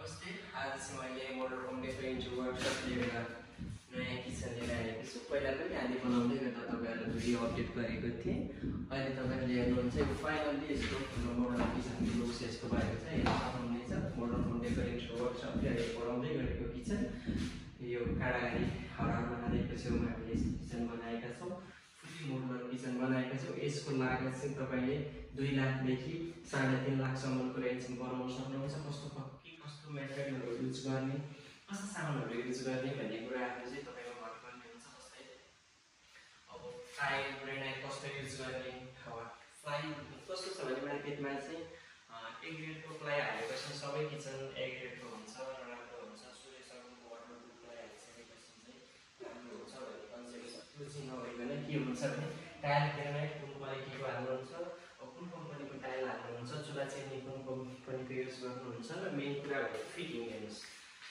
नमस्ते आज चाहिँ मैले मोडल होम डेकोरेन्टको वर्कसप लिएर नयाँ किचन लिएर आएको छु पहिला पनि आधी बनाउँदै गर्दा तपाईँहरूलाई भिडियो अपडेट गरेको थिएँ अहिले तपाईँहरूले हेर्नुहुन्छ यो फाइनल्ली यसको मोडल किचनको लुक्स यसको भएको छ हेर्न सक्नुहुनेछ होम डेकोरेन्टको वर्कसप लिएर बनाउँदै गरेको किचन यो काँडागाडी हराउमा नदीको छेउमा हामीले यस्तो किचन बनाएका छौँ फुल्ली मोडल किचन बनाएका छौँ यसको लागत चाहिँ तपाईँले दुई लाखदेखि साढे तिन लाखसम्मको रेन्जमा बनाउन सक्नुहुन्छ कस्तो गर्ने कस्तो सामानहरू युज गर्ने भन्ने कुराहरू चाहिँ तपाईँको पर्ने हुन्छ जस्तै अब फ्राई ग्रेनाइट कस्तो युज गर्ने अब फ्राई कस्तो छ भने मार्केटमा चाहिँ एक ग्रेडको प्लाइ हालेपछि सबै किचन एक ग्रेडको हुन्छ र राम्रो हुन्छ सूर्यसँग वाटर प्लाइ हालिसकेपछि चाहिँ राम्रो हुन्छ भन्ने कन्सेप्ट छ त्यो चाहिँ नभइकन के हुन्छ भने टायर ग्रेनाइट कुन क्वालिटीको हाल्नुहुन्छ कुन कम्पनीको टाइल हाल्नुहुन्छ चुला चेन्नी कुन कम्पनीको युज गर्नुहुन्छ र मेन कुरा भनेको फिटिङ हेर्नुहोस्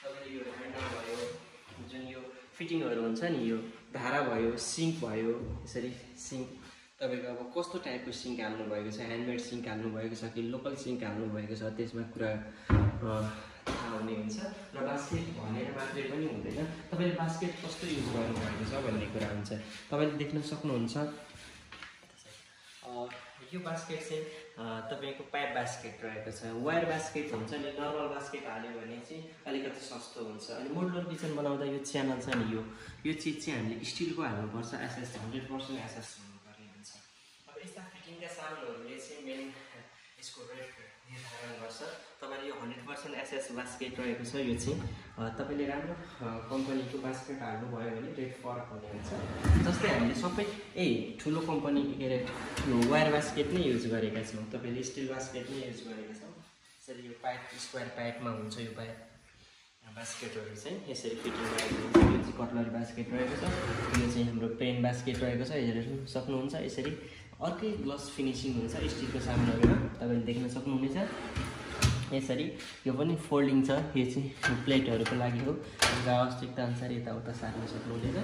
तपाईँले यो ह्यान्डल भयो जुन यो फिटिङहरू हुन्छ नि यो धारा भयो सिङ्क भयो यसरी सिङ्क तपाईँको अब कस्तो टाइपको सिङ्क हाल्नुभएको छ ह्यान्डमेड सिङ्क हाल्नुभएको छ कि लोकल सिङ्क हाल्नुभएको छ त्यसमा कुरा थाहा हुने हुन्छ। र बास्केट भनेर मात्रै पनि हुँदैन। तपाईँले बास्केट कस्तो युज गर्नुभएको छ भन्ने कुरा हुन्छ। तपाईँले देख्न सक्नुहुन्छ। यो बास्केट चाहिँ तपाईँको पाइप बास्केट रहेको छ। वायर बास्केट हुन्छ नि नर्मल बास्केट हाल्यो भने चाहिँ अलिकति सस्तो हुन्छ। अनि मोडलर किचन बनाउँदा यो च्यानल छ नि यो यो चिज चाहिँ हामीले स्टिलको हाल्नुपर्छ एसएस हन्ड्रेड पर्सेन्ट एसएस हुनुपर्ने हुन्छ। अब यस्ता फिटिङका सामानहरूले चाहिँ मेन यसको रेट निर्धारण गर्छ। तपाईँले यो हन्ड्रेड पर्सेन्ट एसएस बास्केट रहेको छ यो चाहिँ। तपाईँले राम्रो कम्पनीको बास्केट हाल्नुभयो भने रेट फरक हुने हुन्छ। जस्तै हामीले सबै ए ठुलो कम्पनी के अरे वायर बास्केट नै युज गरेका छौँ। तपाईँले स्टिल बास्केट नै युज गरेका छौँ। यसरी यो पाइप स्क्वायर पाइपमा हुन्छ यो पाइप। बास्केटहरू चाहिँ यसरी फिटिङ रहेको यो चाहिँ कटलरी बास्केट रहेको छ। यो चाहिँ हाम्रो पेन बास्केट रहेको छ। हेरेर सक्नुहुन्छ यसरी। अर्कै ग्लस फिनिसिङ हुन्छ स्टिलको सामानहरूमा। तपाईँले देख्न सक्नुहुनेछ। यसरी यो पनि फोल्डिङ छ यो चाहिँ प्लेटहरूको लागि हो। आवश्यकता अनुसार यताउता सार्न सक्नुहुनेछ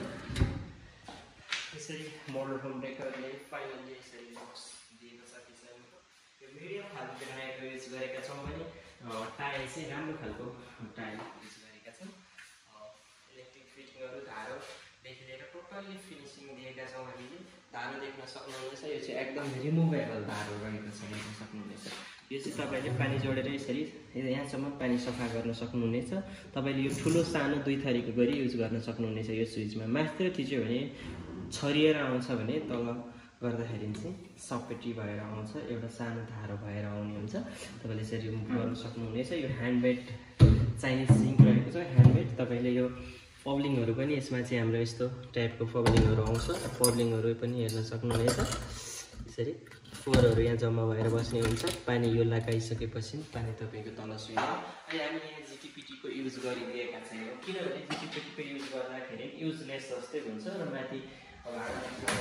यसरी मोडल होम डेकरले फाइनली यसरी बक्स दिएको छ किचनको यो मिडियम खालको ग्रानाइटको युज गरेका छौँ भने टाइल चाहिँ राम्रो खालको युज गरेका छौँ इलेक्ट्रिक फिटिङहरू टोटल्ली फिनिसिङ दिएका छौँ हामीले धारो देख्न सक्नुहुनेछ। यो चाहिँ एकदम रिमुभेबल धारो रहेको छ देख्न सक्नुहुनेछ। यो चाहिँ तपाईँले पानी जोडेर यसरी यहाँसम्म पानी सफा गर्न सक्नुहुनेछ। तपाईँले यो ठुलो सानो दुई थरीको गरी युज गर्न सक्नुहुनेछ यो स्विचमा माथितिर थिच्यो भने छरिएर आउँछ भने तल गर्दाखेरि चाहिँ सपेटी भएर आउँछ। एउटा सानो धारो भएर आउने हुन्छ। तपाईँले यसरी गर्न सक्नुहुनेछ। यो ह्यान्डमेड चाइनिज सिङ्क रहेको छ। ह्यान्डमेड तपाईँले यो पब्लिङहरू पनि यसमा चाहिँ हाम्रो यस्तो टाइपको पब्लिङहरू आउँछ। पब्लिङहरू पनि हेर्न सक्नुहुनेछ यसरी फोहोरहरू यहाँ जम्मा भएर बस्ने हुन्छ। पानी यो लगाइसकेपछि पानी तपाईँको तल सुइन्छ अनि हामीले यहाँ जिटिपिटीको युज गरिदिएका छैनौँ। किनभने जिटिपिटीको युज गर्दाखेरि युजलेस जस्तै हुन्छ र माथि अब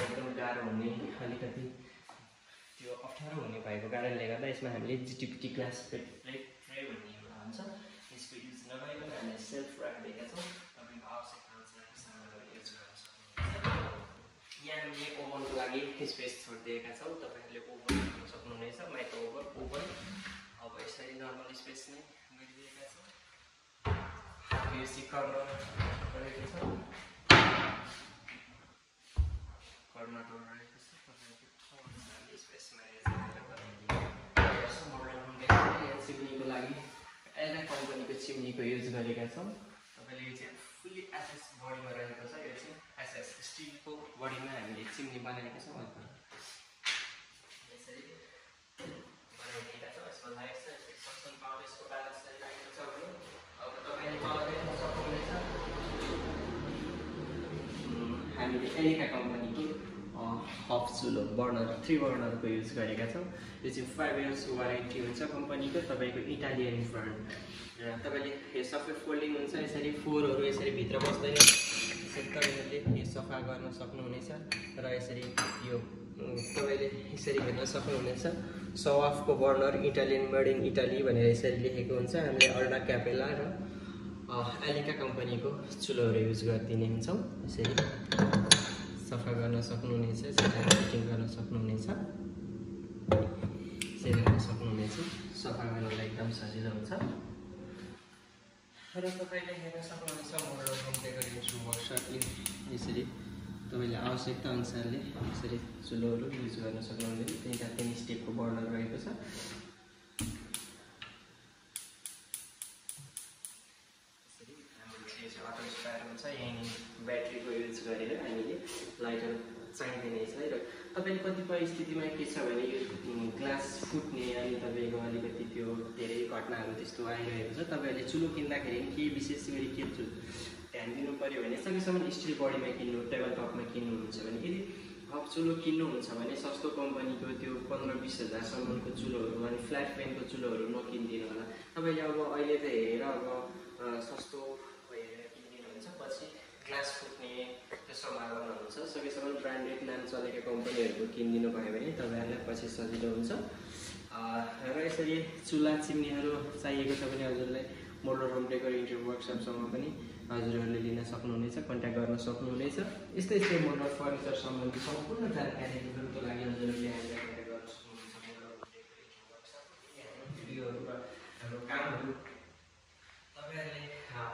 एकदम गाह्रो हुने अलिकति त्यो अप्ठ्यारो हुने भएको कारणले गर्दा यसमा हामीले जिटिपिटी ग्लास प्लेट भन्ने एउटा हुन्छ यसको युज नगरिकन हामीले सेल्फ राखिदिएका छौँ तपाईँको आवश्यकता अनुसारको सामानहरू युज गर्न सक्नुहुन्छ यहाँ ओभनको लागि स्पेस छोडिदिएका छौँ तपाईँहरूले ओभन राख्न सक्नुहुनेछ माइक्रो ओभन ओभन अब यसरी नर्मल स्पेस नै गरिदिएका छौँ यो कर्नर रहेको छ कर्नर रहेको छ लागि एल्डा कम्पनीको चिम्नीको युज गरेका छौँ तपाईँले यो चाहिँ एसएस बडीमा रहेको छ यो चाहिँ एसएस स्टिलको बडीमा हामीले चिम्नी बनाएका छौँ यसरी बनाइदिएका छौँ यसको लाइट छ सक्सन पावर यसको ब्यालेन्स राखेको छ भने अब तपाईँले तल देख्न सक्नुहुनेछ हामीले एलिका कम्पनीको हफ चुलो बर्नर थ्री बर्नरको युज गरेका छौँ। यो चाहिँ फाइभ इयर्सको वारेन्टी हुन्छ कम्पनीको तपाईँको इटालियन ब्रान्ड र तपाईँले यो सबै फोल्डिङ हुन्छ यसरी फोहोरहरू यसरी भित्र बस्दैन यसरी तपाईँहरूले यो सफा गर्न सक्नुहुनेछ र यसरी यो तपाईँले यसरी हेर्न सक्नुहुनेछ। सवाफको burner Italian made in Italy भनेर यसरी लेखेको हुन्छ। हामीले अल्डा क्यापेला र एलिका कम्पनीको चुलोहरू युज गरिदिने हुन्छौँ। यसरी। सफा गर्न सक्नुहुनेछ सिलाएर फिटिङ गर्न सक्नुहुनेछ। सिलाउन सक्नुहुनेछ। सफा गर्नलाई एकदम सजिलो हुन्छ। र तपाईँले हेर्न सक्नुहुनेछ मोडल कम्प्ले गरेको छु वर्कसपले यसरी। तपाईँले आवश्यकता अनुसारले यसरी चुलोहरू युज गर्न सक्नुहुनेछ त्यही कारण स्टेपको बर्डर रहेको छ। कतिपय स्थितिमा के छ भने यो ग्लास फुट्ने अनि तपाईँको अलिकति त्यो धेरै घटनाहरू त्यस्तो आइरहेको छ। तपाईँहरूले चुलो किन्दाखेरि के विशेष गरी के ध्यान दिनु पऱ्यो भने सकेसम्म स्टिल बडीमा किन्नु टेबल टपमा किन्नुहुन्छ भने यदि अब चुलो किन्नुहुन्छ भने सस्तो कम्पनीको त्यो पन्ध्र बिस हजारसम्मको चुलोहरू अनि फ्ल्याट पेनको चुलोहरू नकिनिदिनु होला तपाईँले अब अहिले त हेरेर अब सस्तो हेरेर किनिदिनुहुन्छ पछि ग्लास फुट्ने त्यो सम्भावना हुन्छ। सकेसम्म ब्रान्डेड नाम चलेको कम्पनीहरूको किनिदिनु भयो भने तपाईँहरूलाई पछि सजिलो हुन्छ। र यसरी चुल्हा चिम्नीहरू चाहिएको छ भने हजुरलाई मोडल होम डेकोरेटिभ वर्कसपसँग पनि हजुरहरूले लिन सक्नुहुनेछ कन्ट्याक्ट गर्न सक्नुहुनेछ। यस्तै यस्तै मोडल फर्निचर सम्बन्धी सम्पूर्ण जानकारीहरूको लागि हजुरहरूले हामीलाई कन्ट्याक्ट गर्न सक्नुहुन्छ। भिडियोहरू र हाम्रो कामहरू तपाईँहरूले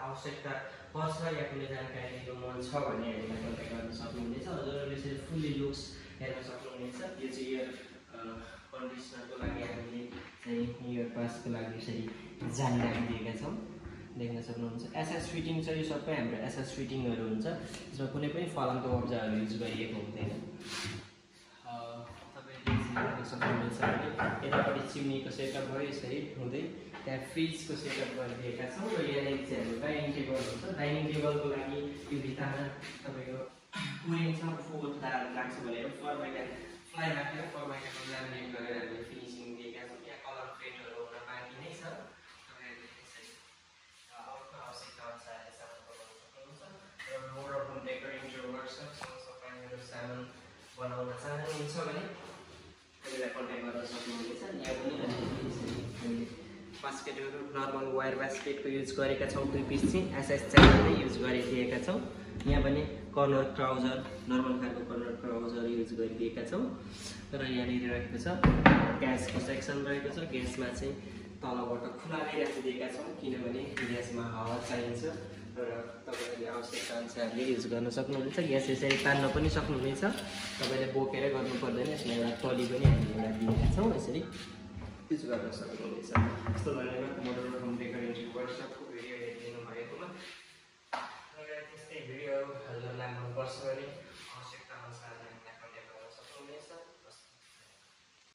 आवश्यकता पर्छ या कुनै जानकारी लिनु मन छ भने हामीलाई कन्ट्याक्ट गर्न सक्नुहुनेछ हजुरहरूले यसरी फुल्ली लुक्स हेर्न सक्नुहुनेछ यो चाहिँ इयर कन्डिसनरको लागि हामीले चाहिँ इयर पासको लागि यसरी जाली राखिदिएका छौँ। देख्न सक्नुहुन्छ। एसएस फिटिङ छ यो सबै हाम्रो एसएस फिटिङहरू हुन्छ। यसमा कुनै पनि फलामको कब्जाहरू युज गरिएको हुँदैन। हेर्न सक्नुहुनेछ भने यतापट्टि चिम्नीको सेटअप भयो यसरी हुँदै त्यहाँ फ्रिजको सेटअप गरिदिएका छौँ र यहाँनिर चाहिँ हाम्रो डाइनिङ टेबल हुन्छ। डाइनिङ टेबलको लागि यो भित्तामा तपाईँको कुरिङ छ फोर तार लाग्छ भनेर फर्माइका फ्लाइ राखेर ल्यामिनेट गरेर हामीले फिनिसिङ दिएका छौँ यहाँ कलर प्लेटहरू हुन बाँकी नै छ तपाईँहरूले यसरी अ, आफ्नो आवश्यकता अनुसारले सामान बनाउन सक्नुहुन्छ र मोडल होम डेकोरेटिभ वर्कसप सरसफाइहरू सामान बनाउन चाहनुहुन्छ भने हामीलाई कन्ट्याक्ट गर्न सक्नुहुनेछ यहाँ पनि अलिकति यसरी हामीले बास्केटहरू नर्मल वायर बास्केटको युज गरेका छौँ दुई पिस चाहिँ एसएस च्यानलमै युज गरिदिएका छौँ। यहाँ पनि कर्नर ट्राउजर नर्मल खालको कर्नर ट्राउजर युज गरिदिएका छौँ। र यहाँनिर रहेको छ ग्यासको सेक्सन रहेको छ। ग्यासमा चाहिँ तलबाट खुला नै राखिदिएका छौँ किनभने ग्यासमा हावा चाहिन्छ र तपाईँहरूले आवश्यकता अनुसारले युज गर्न सक्नुहुनेछ। ग्यास यसरी तान्न पनि सक्नुहुनेछ। तपाईँले बोकेर गर्नु पर्दैन यसमा एउटा टली पनि हामीले एउटा दिएका छौँ यसरी। युज गर्न सक्नुहुनेछ यस्तो धन्यवाद मोडल होम डेकोरेटिभ वर्कसपको भिडियो हेरिदिनु भएकोमा त्यस्तै भिडियोहरू हजुरलाई मनपर्छ भने